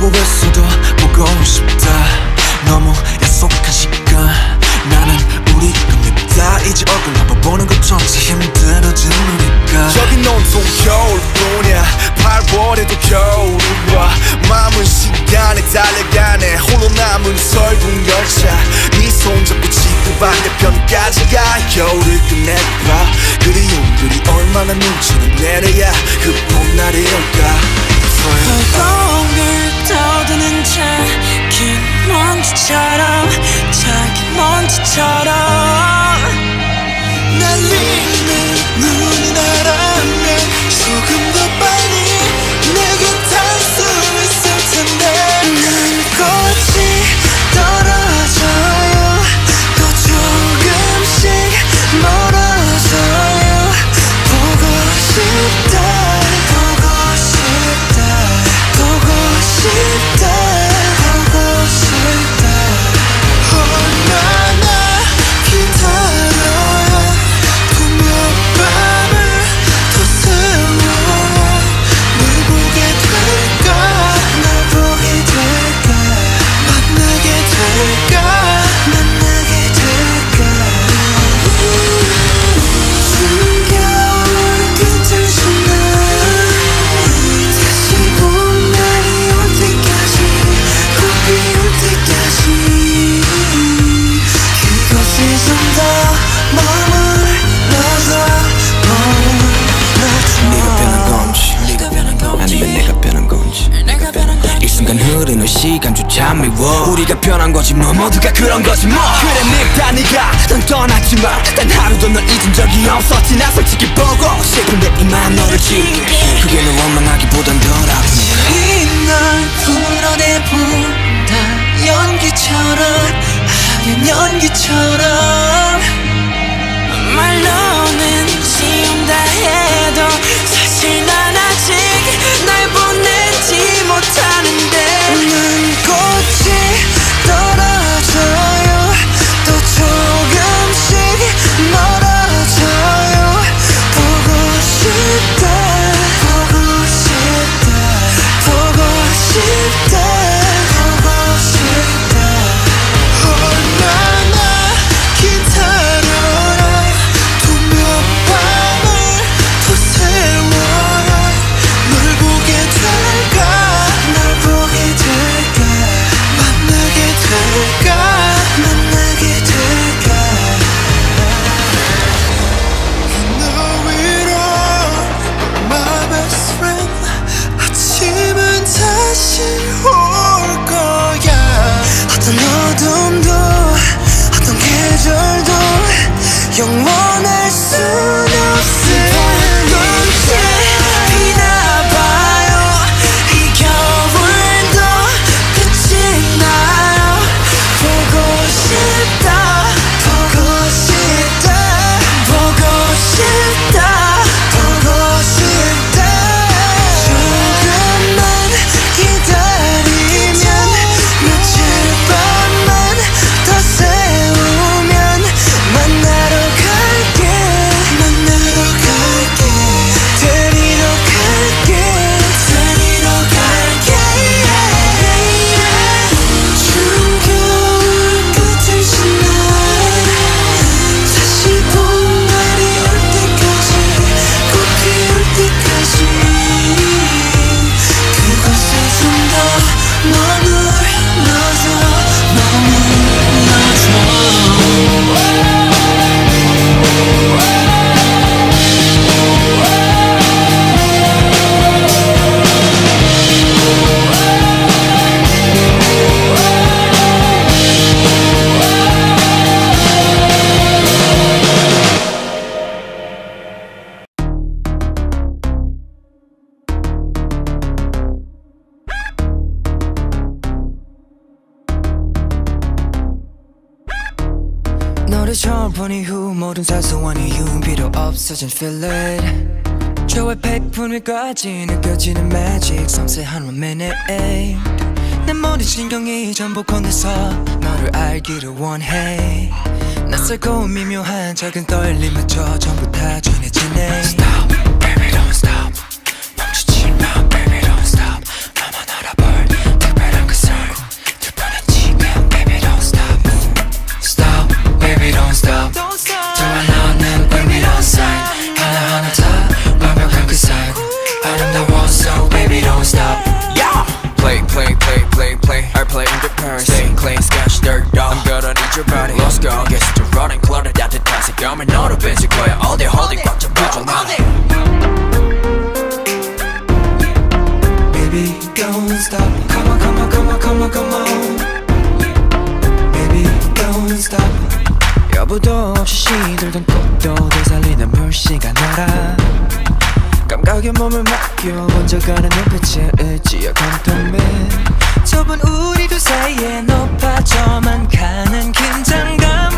보고 있어도 보고 싶다. 너무 약속한 시간. 나는 우리가 밉다 이제 얼굴 한번 보는 것조차 힘들어진 우리가 저긴 온통 겨울뿐이야. 8월에도 겨울이 와 마음은 시간에 달려가네. 홀로 남은 설국 열차. 네 손잡고 지구 반대편까지 가. 겨울을 끝내봐. 그리움들이 얼마나 눈치를 내려야 그 봄날이 올까. 공 작은 먼지처럼 작은 먼지처럼 흐르는 시간조차 미워. 우리가 변한 거지 뭐 모두가 그런 거지 뭐. 그래 늙다 네가. 넌 떠났지만 단 하루도 널 잊은 적이 없었지. 나 솔직히 보고 싶은데 이만 너를 지울게. 그게 널 원망하기보단 덜 아프네. 이날 풀어내본다. 연기처럼 하얀 연기처럼 영원 너를 처음 본 이후 모든 사소한 이유는 필요 없어진 feeling. 저의 백분 위까지 느껴지는 magic 섬세한 one minute 내 모든 신경이 전부 건네서 너를 알기를 원해. 낯설고 미묘한 작은 떨림마저 전부 다 전해지네. Stop 시들던 꽃도 되살리는 물시간 너라. 감각에 몸을 맡겨 번져가는 눈빛에 의지와 감동에 좁은 우리 둘 사이에 높아져만 가는 긴장감.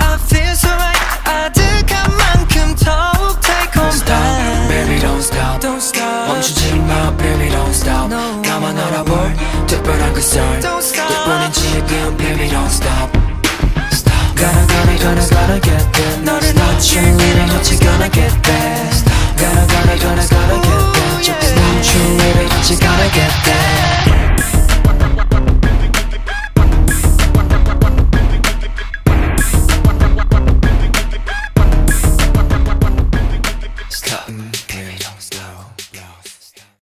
I feel so right. 아득한 만큼 더욱 달콤한 Stop, baby don't stop. Don't stop. 멈추지 마 baby don't stop. No. 나만 알아볼 특별한 그썰. 예쁜인 지금 baby don't Stop